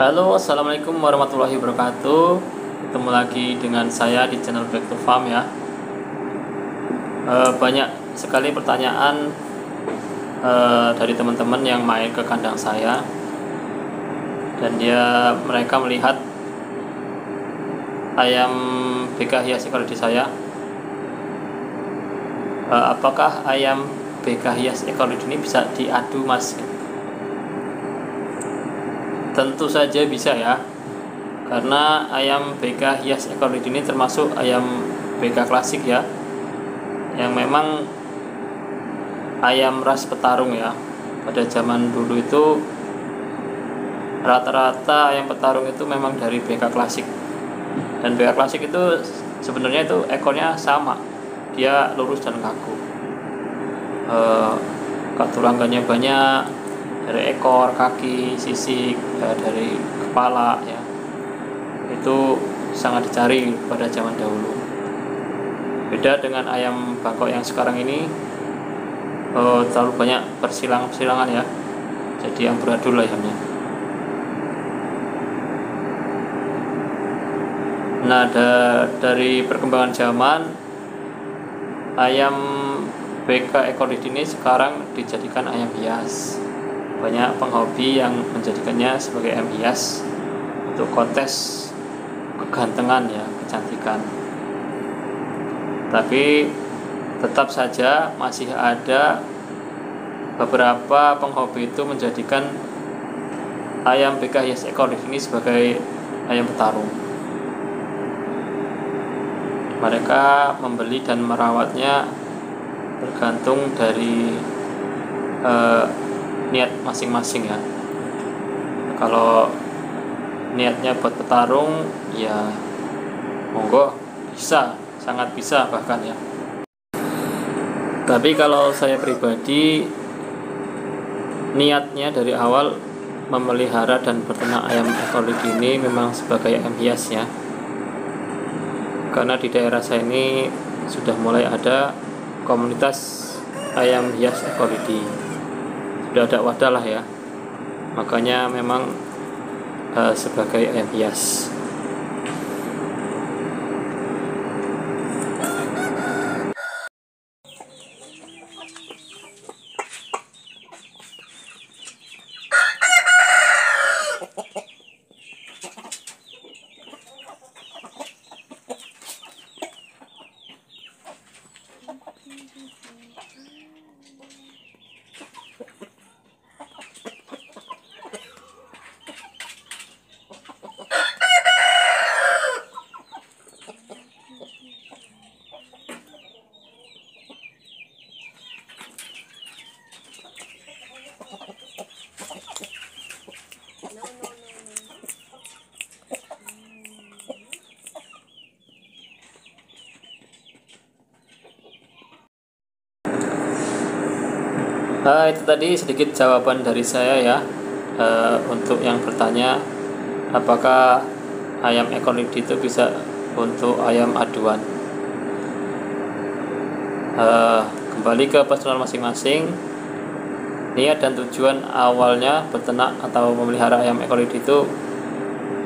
Halo, assalamualaikum warahmatullahi wabarakatuh. Ketemu lagi dengan saya di channel Back to Farm ya. E, banyak sekali pertanyaan e, dari teman-teman yang main ke kandang saya, dan dia mereka melihat ayam BK hias ekologi saya. E, apakah ayam BK hias ekologi ini bisa diadu, Mas? Tentu saja bisa ya. Karena ayam BK hias ekor ini termasuk ayam BK klasik ya. Yang memang ayam ras petarung ya. Pada zaman dulu itu rata-rata ayam petarung itu memang dari BK klasik. Dan BK klasik itu sebenarnya itu ekornya sama. Dia lurus dan kaku. E, katurangannya banyak, dari ekor, kaki, sisik, ya, dari kepala ya. Itu sangat dicari pada zaman dahulu. Beda dengan ayam bangkok yang sekarang ini oh, terlalu banyak persilangan-persilangan ya. Jadi yang beradul ayamnya. Nah, da dari perkembangan zaman ayam BK ekor ini sekarang dijadikan ayam hias banyak penghobi yang menjadikannya sebagai hias untuk kontes kegantengan ya kecantikan. Tapi tetap saja masih ada beberapa penghobi itu menjadikan ayam BK hias ekor ini sebagai ayam petarung. Mereka membeli dan merawatnya tergantung dari eh, niat masing-masing ya. Kalau niatnya buat petarung ya monggo bisa sangat bisa bahkan ya. Tapi kalau saya pribadi niatnya dari awal memelihara dan berternak ayam ekolik ini memang sebagai ayam hias ya. Karena di daerah saya ini sudah mulai ada komunitas ayam hias ekolidi sudah ada wadah lah ya. Makanya memang uh, sebagai ayam hias uh, itu tadi sedikit jawaban dari saya ya. Uh, untuk yang bertanya apakah ayam ekor itu bisa untuk ayam aduan? Uh, kembali ke personal masing-masing. Niat dan tujuan awalnya beternak atau memelihara ayam ekor itu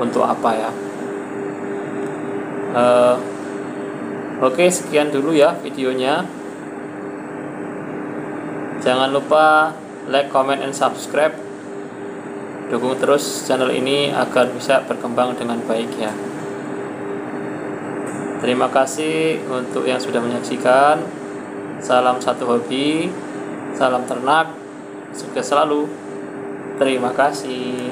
untuk apa ya? Uh, oke sekian dulu ya videonya Jangan lupa like, comment, and subscribe. Dukung terus channel ini agar bisa berkembang dengan baik ya. Terima kasih untuk yang sudah menyaksikan. Salam satu hobi, salam ternak, sukses selalu. Terima kasih.